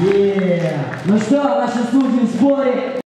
Yeah. Ну что, наши судьи в сборе.